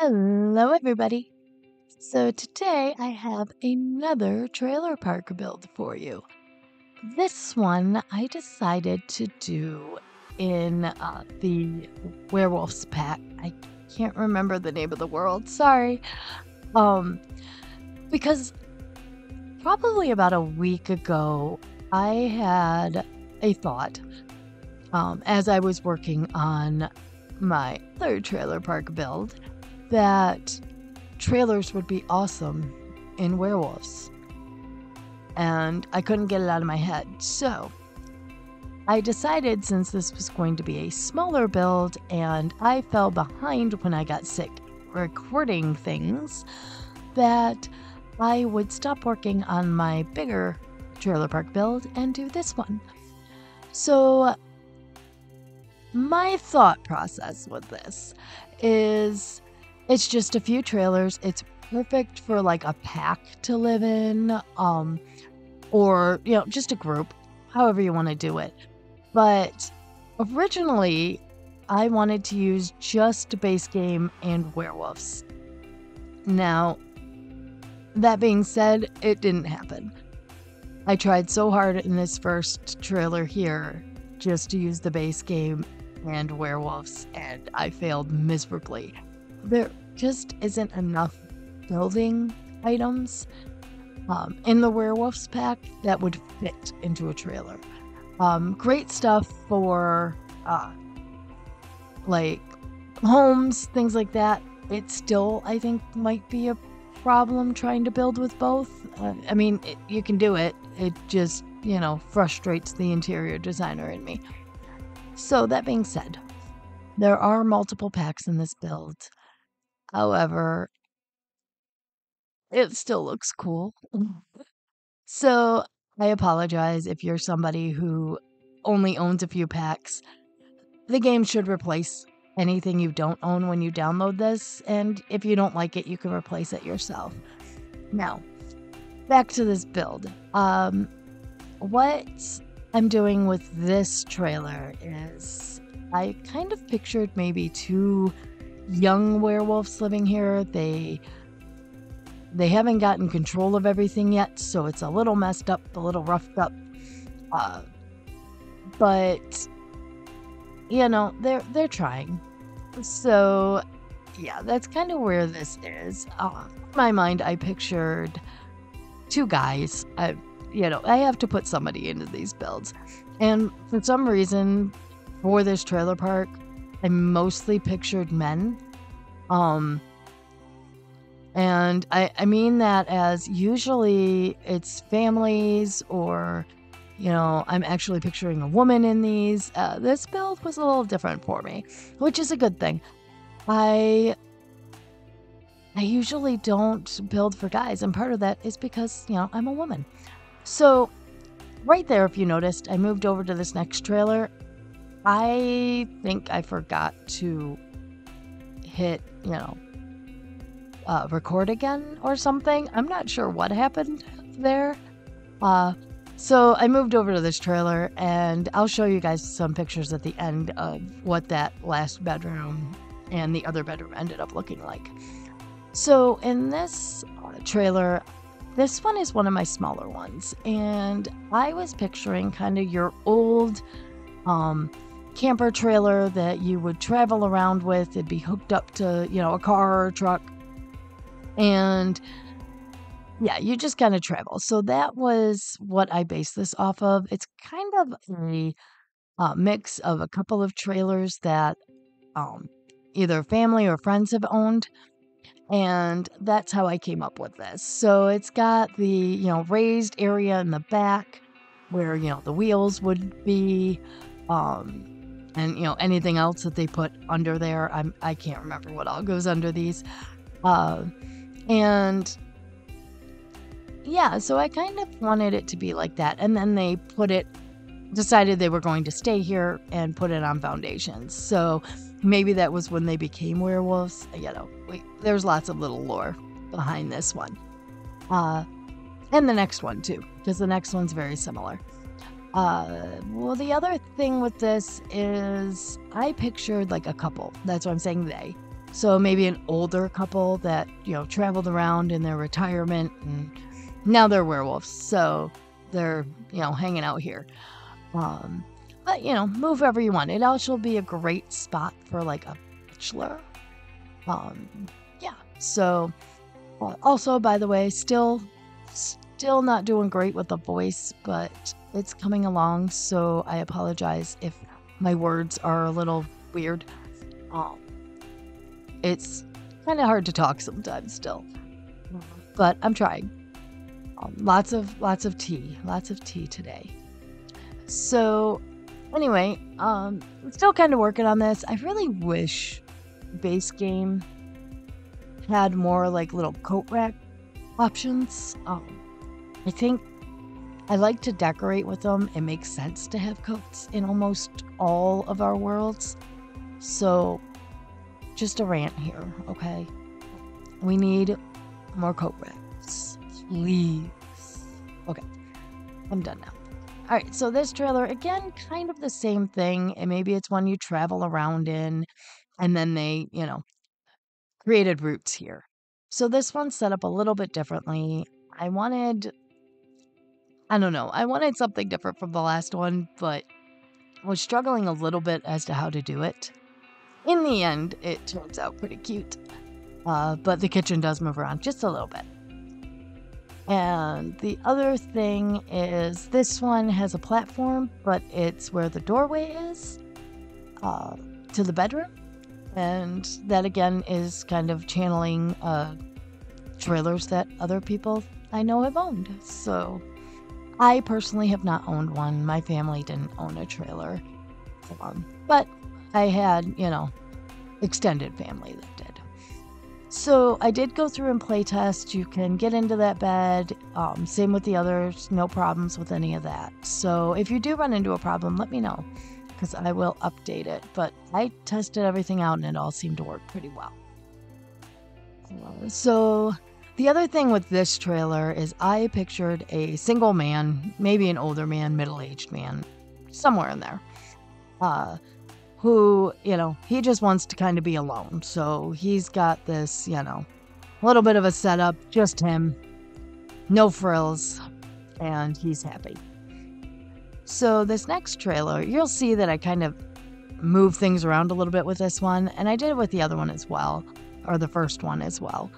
Hello, everybody. So, today I have another trailer park build for you. This one I decided to do in uh, the Werewolves pack. I can't remember the name of the world, sorry. Um, because probably about a week ago, I had a thought um, as I was working on my third trailer park build that trailers would be awesome in werewolves. And I couldn't get it out of my head. So I decided since this was going to be a smaller build and I fell behind when I got sick recording things, that I would stop working on my bigger trailer park build and do this one. So my thought process with this is it's just a few trailers. It's perfect for like a pack to live in, um, or you know, just a group, however you want to do it. But originally, I wanted to use just base game and werewolves. Now, that being said, it didn't happen. I tried so hard in this first trailer here just to use the base game and werewolves, and I failed miserably. There just isn't enough building items um, in the werewolves pack that would fit into a trailer. Um, great stuff for uh, like homes, things like that. It still, I think, might be a problem trying to build with both. Uh, I mean, it, you can do it. It just, you know, frustrates the interior designer in me. So, that being said, there are multiple packs in this build. However, it still looks cool. So, I apologize if you're somebody who only owns a few packs. The game should replace anything you don't own when you download this, and if you don't like it, you can replace it yourself. Now, back to this build. Um, what I'm doing with this trailer is I kind of pictured maybe two young werewolves living here. They they haven't gotten control of everything yet, so it's a little messed up, a little roughed up. Uh, but you know, they're they're trying. So yeah, that's kind of where this is. Uh, in my mind, I pictured two guys. I, you know, I have to put somebody into these builds, and for some reason, for this trailer park, I mostly pictured men. Um, and I, I mean that as usually it's families or, you know, I'm actually picturing a woman in these. Uh, this build was a little different for me, which is a good thing. I I usually don't build for guys, and part of that is because, you know, I'm a woman. So, right there, if you noticed, I moved over to this next trailer. I think I forgot to hit, you know, uh, record again or something. I'm not sure what happened there. Uh, so I moved over to this trailer and I'll show you guys some pictures at the end of what that last bedroom and the other bedroom ended up looking like. So in this uh, trailer, this one is one of my smaller ones, and I was picturing kind of your old um, camper trailer that you would travel around with. It'd be hooked up to, you know, a car or a truck. And yeah, you just kind of travel. So that was what I based this off of. It's kind of a uh, mix of a couple of trailers that um, either family or friends have owned. And that's how I came up with this. So it's got the, you know, raised area in the back where, you know, the wheels would be. Um, and you know anything else that they put under there i'm i can't remember what all goes under these. Uh, and yeah so i kind of wanted it to be like that and then they put it decided they were going to stay here and put it on foundations. So maybe that was when they became werewolves. You know there's lots of little lore behind this one. Uh and the next one too because the next one's very similar uh, well, the other thing with this is I pictured like a couple. That's what I'm saying they. So maybe an older couple that, you know, traveled around in their retirement and now they're werewolves. So they're, you know, hanging out here. Um, but, you know, move wherever you want. It also be a great spot for like a bachelor. Um, yeah. So, uh, also, by the way, still, still not doing great with the voice, but it's coming along. So I apologize if my words are a little weird. Um, it's kind of hard to talk sometimes still, but I'm trying. Um, lots of lots of tea, lots of tea today. So, anyway, um, I'm still kind of working on this. I really wish base game had more like little coat rack options. Um, I think I like to decorate with them. It makes sense to have coats in almost all of our worlds. So, just a rant here, okay? We need more coat racks. Please. Okay, I'm done now. All right, so this trailer, again, kind of the same thing. And maybe it's one you travel around in, and then they, you know, created routes here. So this one's set up a little bit differently. I wanted, I don't know, I wanted something different from the last one, but was struggling a little bit as to how to do it. In the end, it turns out pretty cute. Uh, but the kitchen does move around just a little bit. And the other thing is this one has a platform, but it's where the doorway is uh, to the bedroom. And that again is kind of channeling uh, trailers that other people I know have owned. So I personally have not owned one. My family didn't own a trailer. Um, but I had, you know, extended family that did. So I did go through and play test. You can get into that bed. Um, same with the others. No problems with any of that. So if you do run into a problem, let me know because I will update it. But I tested everything out and it all seemed to work pretty well. So the other thing with this trailer is I pictured a single man, maybe an older man, middle aged man, somewhere in there. Uh, who, you know, he just wants to kind of be alone. So he's got this, you know, a little bit of a setup, just him, no frills, and he's happy. So this next trailer, you'll see that I kind of move things around a little bit with this one, and I did it with the other one as well, or the first one as well.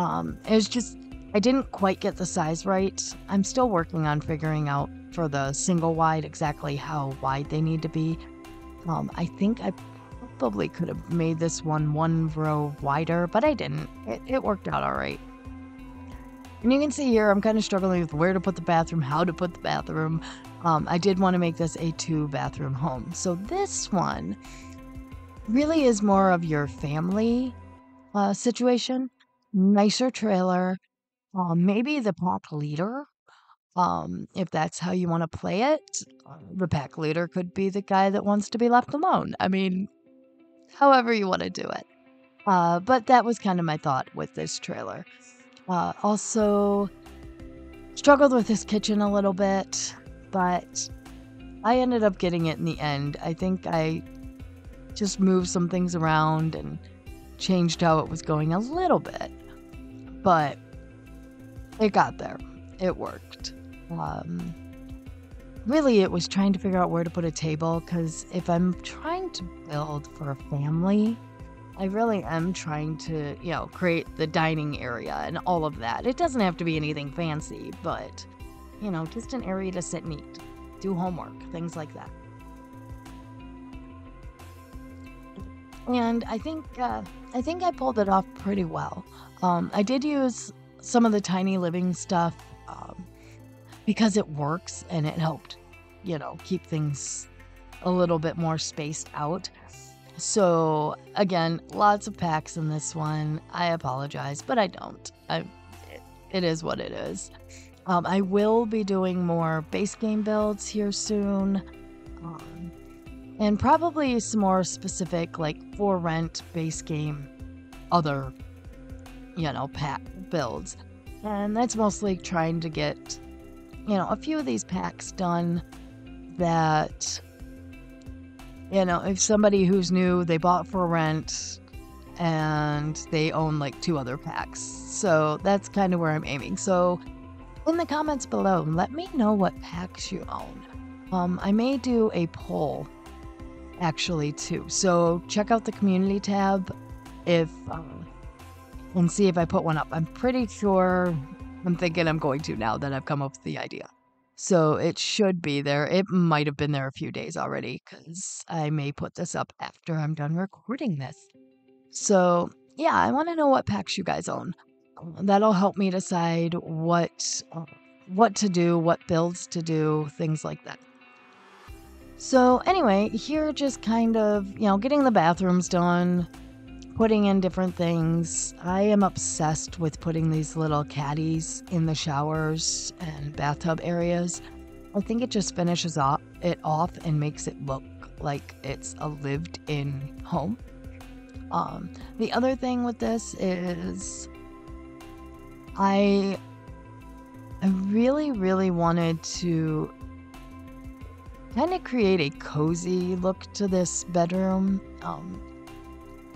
Um, it was just I didn't quite get the size right. I'm still working on figuring out for the single wide exactly how wide they need to be. Um, I think I probably could have made this one one row wider, but I didn't. It, it worked out all right. And you can see here, I'm kind of struggling with where to put the bathroom, how to put the bathroom. Um, I did want to make this a two bathroom home. So this one really is more of your family uh, situation. Nicer trailer. Uh, maybe the pack leader um, if that's how you want to play it, the pack leader could be the guy that wants to be left alone. I mean, however you want to do it. Uh, but that was kind of my thought with this trailer. Uh, also, struggled with this kitchen a little bit, but I ended up getting it in the end. I think I just moved some things around and changed how it was going a little bit, but it got there. It worked. Um, really, it was trying to figure out where to put a table because if I'm trying to build for a family, I really am trying to, you know, create the dining area and all of that. It doesn't have to be anything fancy, but, you know, just an area to sit and eat, do homework, things like that. And I think uh, I think I pulled it off pretty well. Um, I did use some of the tiny living stuff um, because it works and it helped, you know, keep things a little bit more spaced out. So, again, lots of packs in this one. I apologize, but I don't. I, it, is what it is. Um, I will be doing more base game builds here soon. And probably some more specific, like for rent base game, other, you know, pack builds. And that's mostly trying to get you know, a few of these packs done that, you know, if somebody who's new, they bought for rent and they own like two other packs. So that's kind of where I'm aiming. So in the comments below, let me know what packs you own. Um, I may do a poll actually too. So check out the community tab if um, and see if I put one up. I'm pretty sure I'm thinking I'm going to now that I've come up with the idea. So it should be there. It might have been there a few days already because I may put this up after I'm done recording this. So yeah, I want to know what packs you guys own. That'll help me decide what what to do, what builds to do, things like that. So anyway, here just kind of, you know, getting the bathrooms done, putting in different things. I am obsessed with putting these little caddies in the showers and bathtub areas. I think it just finishes off it off and makes it look like it's a lived in home. Um, the other thing with this is I I really, really wanted to kind of create a cozy look to this bedroom, um,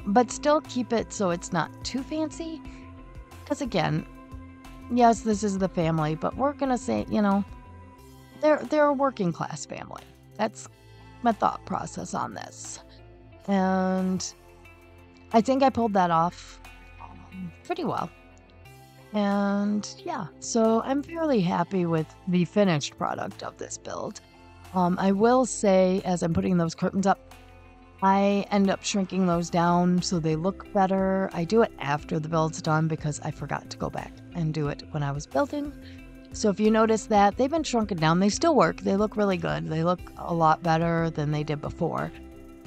but still keep it so it's not too fancy. Because again, yes, this is the family, but we're gonna say, you know, they're they're a working class family. That's my thought process on this, and I think I pulled that off um, pretty well. And yeah, so I'm fairly happy with the finished product of this build. Um, I will say, as I'm putting those curtains up, I end up shrinking those down so they look better. I do it after the build's done because I forgot to go back and do it when I was building. So if you notice that, they've been shrunken down. They still work. They look really good. They look a lot better than they did before.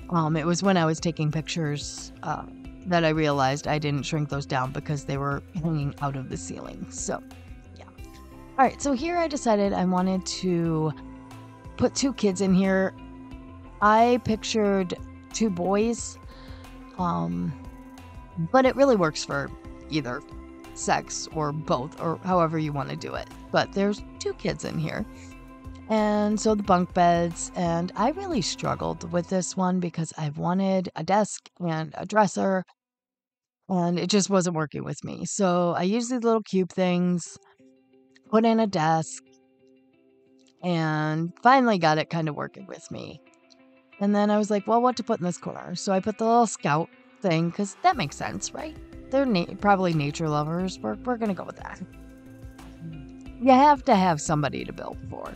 Um, it was when I was taking pictures uh, that I realized I didn't shrink those down because they were hanging out of the ceiling. So, yeah. All right, so here I decided I wanted to put two kids in here. I pictured two boys, um, but it really works for either sex or both, or however you want to do it. But there's two kids in here. And so the bunk beds, and I really struggled with this one because I wanted a desk and a dresser, and it just wasn't working with me. So I used these little cube things, put in a desk, and finally got it kind of working with me. And then I was like, well, what to put in this corner? So I put the little scout thing because that makes sense, right? They're na- probably nature lovers. We're, we're going to go with that. You have to have somebody to build for.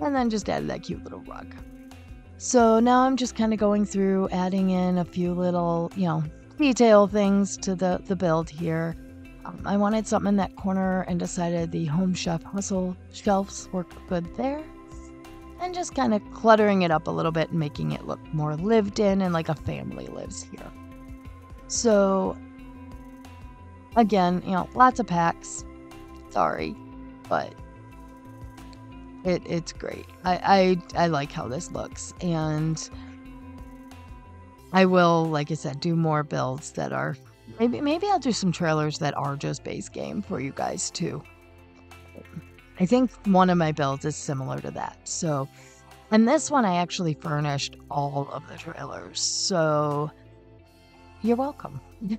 And then just added that cute little rug. So now I'm just kind of going through adding in a few little, you know, detail things to the, the build here. I wanted something in that corner and decided the Home Chef Hustle shelves worked good there. And just kind of cluttering it up a little bit and making it look more lived in and like a family lives here. So, again, you know, lots of packs. Sorry, but it, it's great. I, I, I like how this looks. And I will, like I said, do more builds that are Maybe maybe I'll do some trailers that are just base game for you guys too. I think one of my builds is similar to that. So, and this one I actually furnished all of the trailers. So, you're welcome.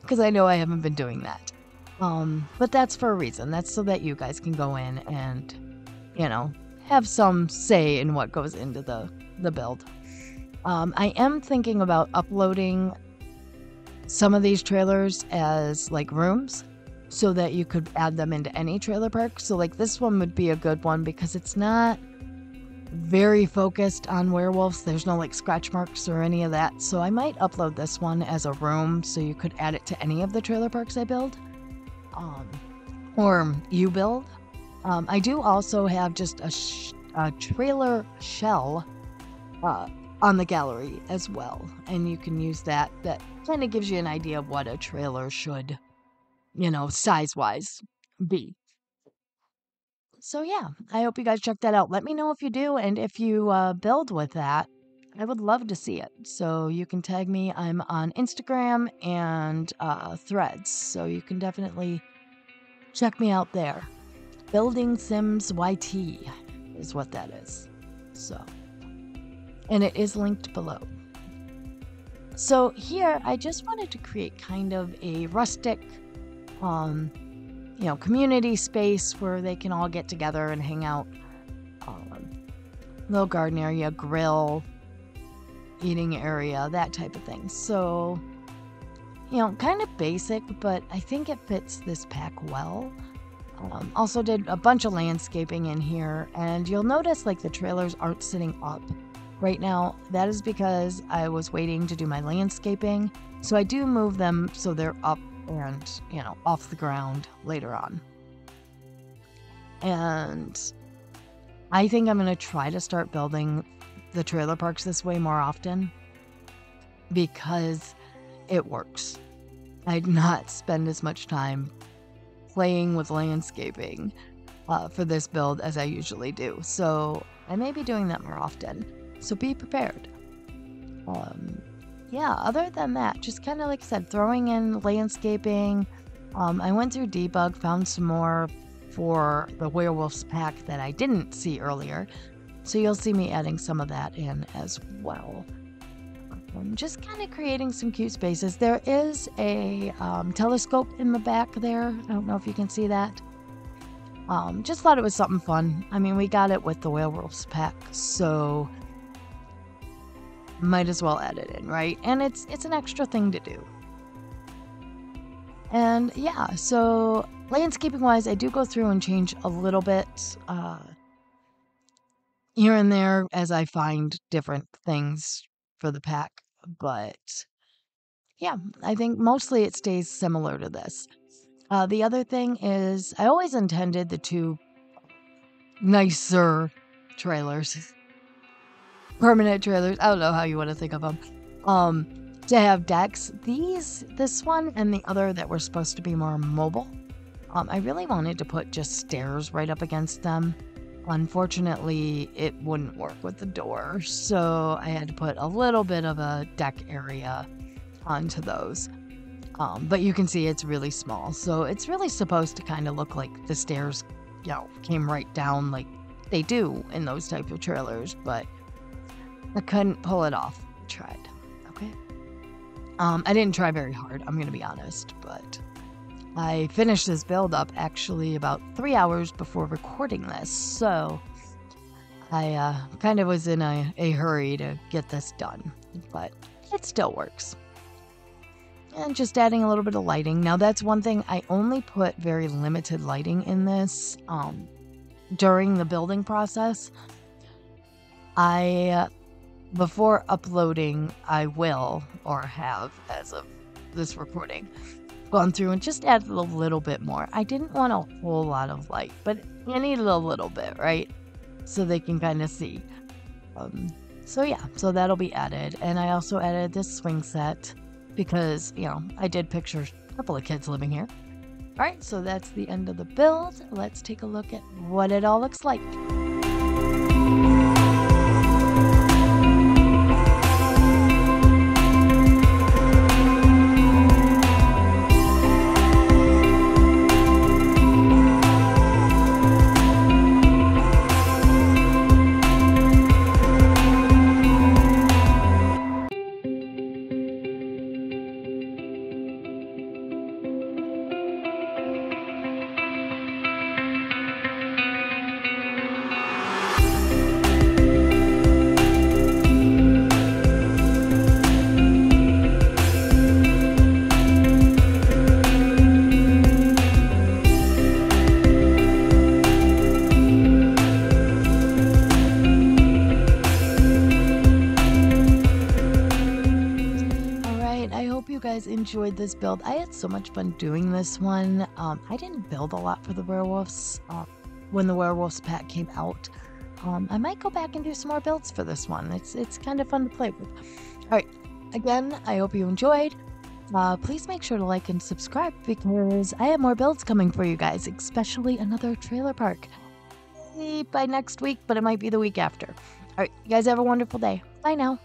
Because I know I haven't been doing that. Um, but that's for a reason. That's so that you guys can go in and, you know, have some say in what goes into the the build. Um, I am thinking about uploading some of these trailers as like rooms so that you could add them into any trailer park. So, like, this one would be a good one because it's not very focused on werewolves. There's no like scratch marks or any of that. So, I might upload this one as a room so you could add it to any of the trailer parks I build um, or you build. Um, I do also have just a, sh- a trailer shell uh, on the gallery as well. And you can use that. That kind of gives you an idea of what a trailer should, you know, size wise be. So, yeah, I hope you guys check that out. Let me know if you do and if you uh, build with that. I would love to see it. So, you can tag me. I'm on Instagram and uh, threads. So, you can definitely check me out there. Building Sims YT is what that is. So and it is linked below. So here, I just wanted to create kind of a rustic, um, you know, community space where they can all get together and hang out. Um, little garden area, grill, eating area, that type of thing. So, you know, kind of basic, but I think it fits this pack well. Um, also did a bunch of landscaping in here, and you'll notice like the trailers aren't sitting up right now. That is because I was waiting to do my landscaping, so I do move them so they're up and, you know, off the ground later on. And I think I'm going to try to start building the trailer parks this way more often because it works. I'd not spend as much time playing with landscaping uh, for this build as I usually do. So I may be doing that more often. So be prepared. Um, yeah, other than that, just kind of like I said, throwing in landscaping. Um, I went through debug, found some more for the werewolves pack that I didn't see earlier. So you'll see me adding some of that in as well. Um, just kind of creating some cute spaces. There is a um, telescope in the back there. I don't know if you can see that. Um, just thought it was something fun. I mean, we got it with the werewolves pack, so might as well add it in, right? And it's it's an extra thing to do. And yeah, so landscaping wise, I do go through and change a little bit uh, here and there as I find different things for the pack. But yeah, I think mostly it stays similar to this. Uh, the other thing is, I always intended the two nicer trailers, permanent trailers. I don't know how you want to think of them. Um, to have decks. These, this one and the other that were supposed to be more mobile. Um, I really wanted to put just stairs right up against them. Unfortunately, it wouldn't work with the door, so I had to put a little bit of a deck area onto those. Um, but you can see it's really small, so it's really supposed to kind of look like the stairs, you know, came right down like they do in those type of trailers, but I couldn't pull it off. I tried. Okay. Um, I didn't try very hard, I'm gonna be honest, but I finished this build up actually about three hours before recording this, so I uh, kind of was in a, a hurry to get this done, but it still works. And just adding a little bit of lighting. Now, that's one thing I only put very limited lighting in this um, during the building process. I, uh, before uploading, I will, or have as of this recording, gone through and just added a little bit more. I didn't want a whole lot of light, but you need a little bit, right? So they can kind of see. Um, so yeah, so that'll be added. And I also added this swing set because, you know, I did picture a couple of kids living here. All right, so that's the end of the build. Let's take a look at what it all looks like. Enjoyed this build. I had so much fun doing this one. Um, I didn't build a lot for the werewolves uh, when the werewolves pack came out. Um, I might go back and do some more builds for this one. It's it's kind of fun to play with. All right, again, I hope you enjoyed. Uh, please make sure to like and subscribe because I have more builds coming for you guys, especially another trailer park. By next week, but it might be the week after. All right, you guys have a wonderful day. Bye now.